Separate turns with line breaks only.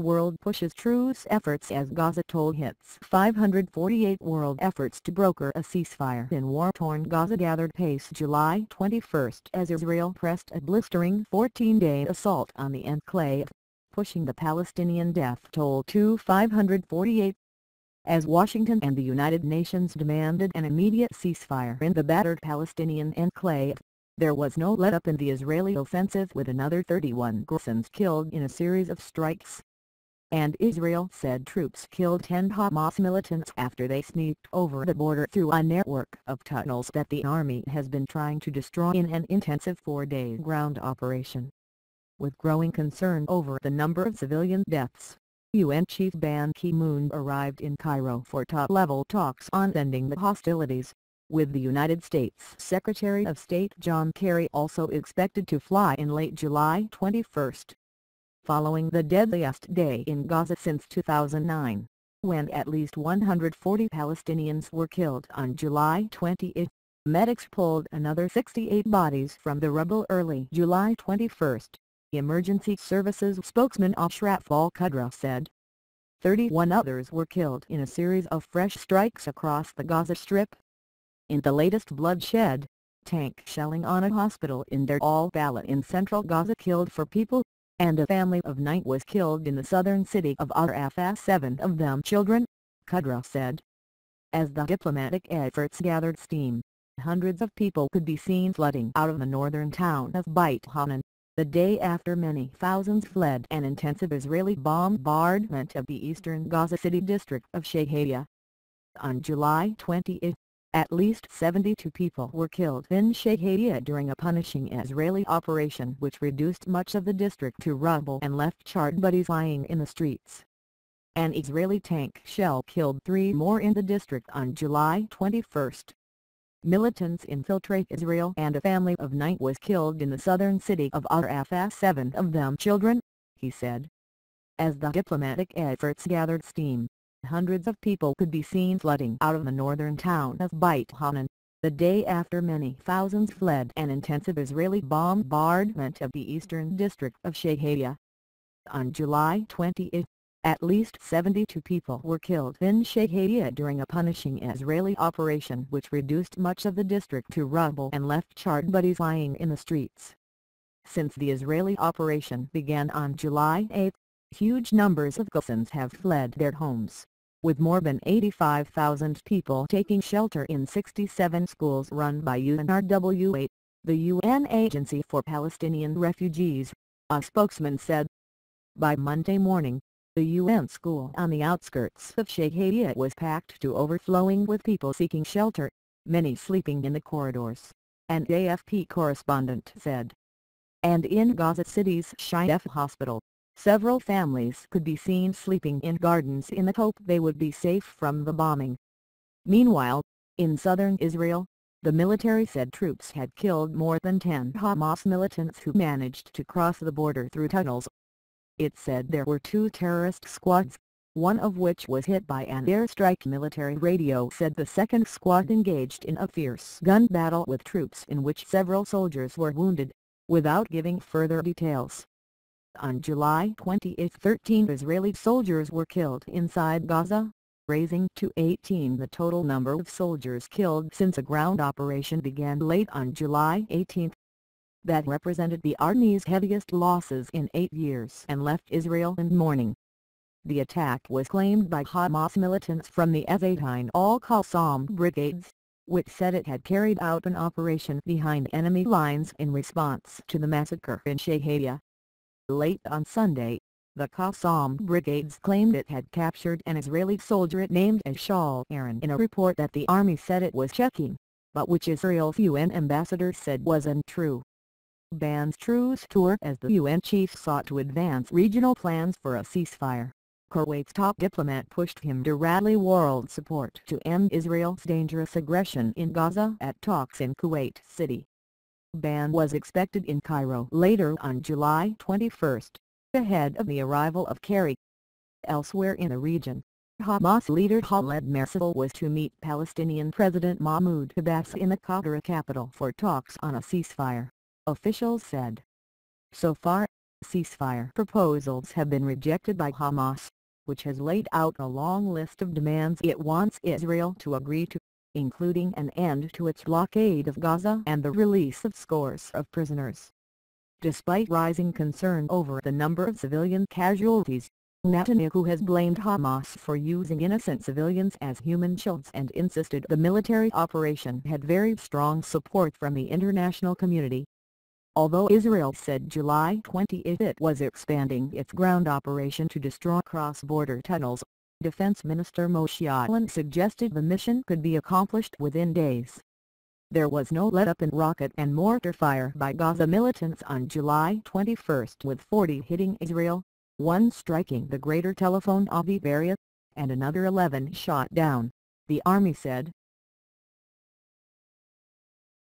World pushes truce efforts as Gaza toll hits 548 World efforts to broker a ceasefire in war-torn Gaza gathered pace July 21 as Israel pressed a blistering 14-day assault on the enclave, pushing the Palestinian death toll to 548. As Washington and the United Nations demanded an immediate ceasefire in the battered Palestinian enclave, there was no let-up in the Israeli offensive with another 31 Gazans killed in a series of strikes and Israel said troops killed 10 Hamas militants after they sneaked over the border through a network of tunnels that the army has been trying to destroy in an intensive four-day ground operation. With growing concern over the number of civilian deaths, UN Chief Ban Ki-moon arrived in Cairo for top-level talks on ending the hostilities, with the United States Secretary of State John Kerry also expected to fly in late July 21 following the deadliest day in Gaza since 2009, when at least 140 Palestinians were killed on July 20. Medics pulled another 68 bodies from the rubble early July 21. Emergency Services spokesman Ashraf al-Qudra said. 31 others were killed in a series of fresh strikes across the Gaza Strip. In the latest bloodshed, tank shelling on a hospital in Deir al-Balah in central Gaza killed four people, and a family of nine was killed in the southern city of Al-Rafah seven of them children, Qudra said. As the diplomatic efforts gathered steam, hundreds of people could be seen flooding out of the northern town of Beit Hanun, the day after many thousands fled an intensive Israeli bombardment of the eastern Gaza City district of Shejaiya. On July 20, at least 72 people were killed in Shejaiya during a punishing Israeli operation which reduced much of the district to rubble and left charred bodies lying in the streets. An Israeli tank shell killed three more in the district on July 21. Militants infiltrate Israel and a family of nine was killed in the southern city of Al-Rafah seven of them children, he said. As the diplomatic efforts gathered steam, hundreds of people could be seen flooding out of the northern town of Beit Hanun, the day after many thousands fled an intensive Israeli bombardment of the eastern district of Shejaiya. On July 28, at least 72 people were killed in Shejaiya during a punishing Israeli operation which reduced much of the district to rubble and left charred bodies lying in the streets. Since the Israeli operation began on July 8, huge numbers of Gazans have fled their homes, with more than 85,000 people taking shelter in 67 schools run by UNRWA, the UN Agency for Palestinian Refugees, a spokesman said. By Monday morning, the UN school on the outskirts of Shejaiya was packed to overflowing with people seeking shelter, many sleeping in the corridors, an AFP correspondent said. And in Gaza City's Shifa hospital, Several families could be seen sleeping in gardens in the hope they would be safe from the bombing. Meanwhile, in southern Israel, the military said troops had killed more than 10 Hamas militants who managed to cross the border through tunnels. It said there were two terrorist squads, one of which was hit by an airstrike military radio said the second squad engaged in a fierce gun battle with troops in which several soldiers were wounded, without giving further details. On July 28 13 Israeli soldiers were killed inside Gaza, raising to 18 the total number of soldiers killed since a ground operation began late on July 18. That represented the Army's heaviest losses in eight years and left Israel in mourning. The attack was claimed by Hamas militants from the Ezzedine al-Qassam brigades, which said it had carried out an operation behind enemy lines in response to the massacre in Shejaiya. Late on Sunday, the Qassam brigades claimed it had captured an Israeli soldier named Shaul Aron in a report that the army said it was checking, but which Israel's UN ambassador said was untrue. Ban's truce tour as the UN chief sought to advance regional plans for a ceasefire. Kuwait's top diplomat pushed him to rally world support to end Israel's dangerous aggression in Gaza at talks in Kuwait City. Ban was expected in Cairo later on July 21, ahead of the arrival of Kerry. Elsewhere in the region, Hamas leader Khaled Meshaal was to meet Palestinian President Mahmoud Abbas in the Qatar capital for talks on a ceasefire, officials said. So far, ceasefire proposals have been rejected by Hamas, which has laid out a long list of demands it wants Israel to agree to, including an end to its blockade of Gaza and the release of scores of prisoners. Despite rising concern over the number of civilian casualties, Netanyahu has blamed Hamas for using innocent civilians as human shields and insisted the military operation had very strong support from the international community. Although Israel said July 20 it was expanding its ground operation to destroy cross-border tunnels, Defense Minister Moshe Yaalon suggested the mission could be accomplished within days. There was no let-up in rocket and mortar fire by Gaza militants on July 21 with 40 hitting Israel, one striking the greater Tel Aviv area, and another 11 shot down, the army said.